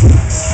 Thanks.